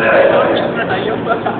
ነው።